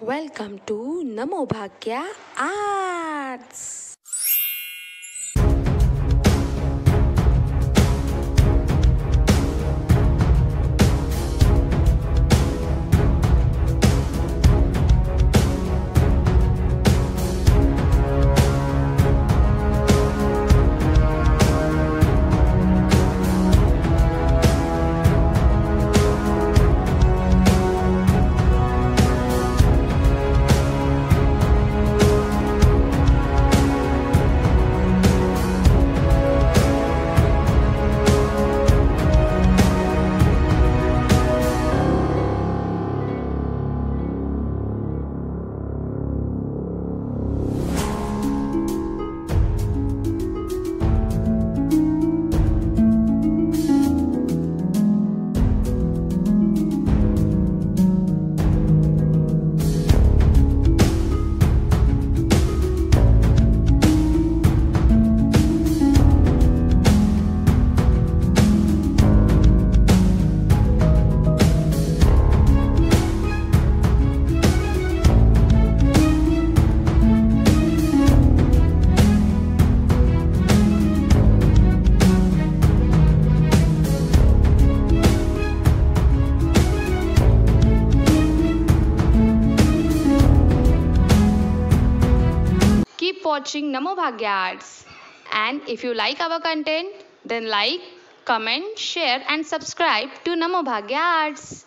Welcome to Namo Bhagya Arts. Keep watching Namo Bhagya Arts. And if you like our content, then like, comment, share, and subscribe to Namo Bhagya Arts.